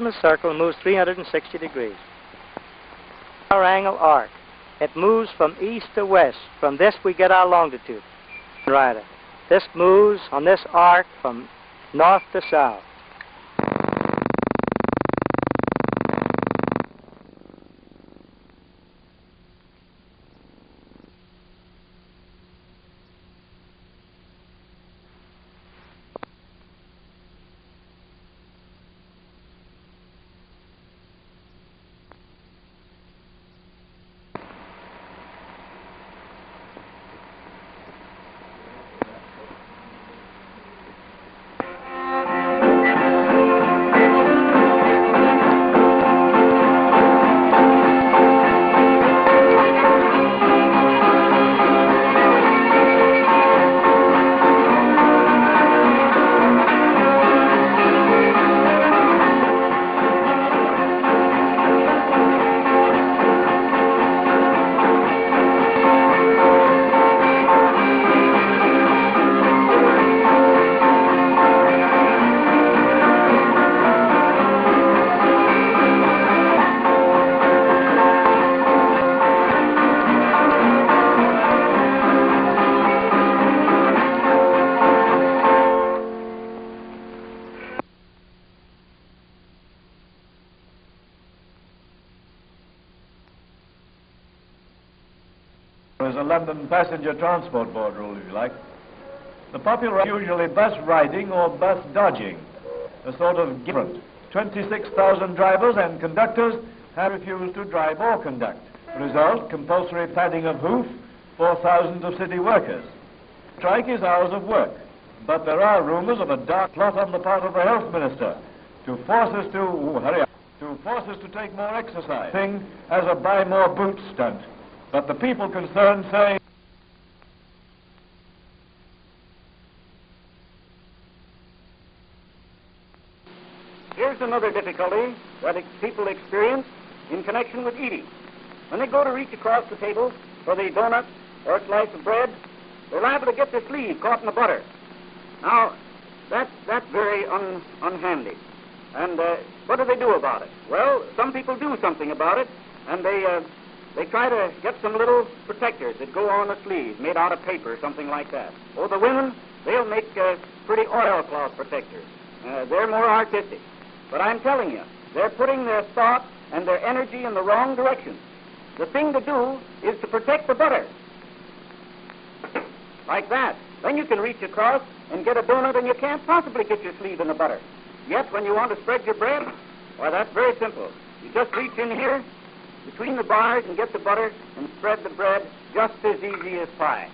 in the circle moves 360 degrees. Our angle arc. It moves from east to west. From this we get our longitude. Right. This moves on this arc from north to south. There's a London Passenger Transport Board rule, if you like. The popular usually bus riding or bus dodging, a sort of different. 26,000 drivers and conductors have refused to drive or conduct. Result, compulsory padding of hoof for thousands of city workers. Strike is hours of work, but there are rumors of a dark plot on the part of the health minister to force us to, ooh, hurry up, to force us to take more exercise, thing as a buy more boots stunt. But the people concerned say Here's another difficulty that people experience in connection with eating. When they go to reach across the table for the donut or a slice of bread, they're liable to get their sleeve caught in the butter. Now, that's, that's very un, unhandy. And uh, what do they do about it? Well, some people do something about it, and they, uh, they try to get some little protectors that go on the sleeve, made out of paper, something like that. Or the women, they'll make uh, pretty oilcloth protectors. Uh, they're more artistic. But I'm telling you, they're putting their thought and their energy in the wrong direction. The thing to do is to protect the butter. Like that. Then you can reach across and get a donut, and you can't possibly get your sleeve in the butter. Yet, when you want to spread your bread, why, that's very simple. You just reach in here between the bars and get the butter and spread the bread just as easy as pie.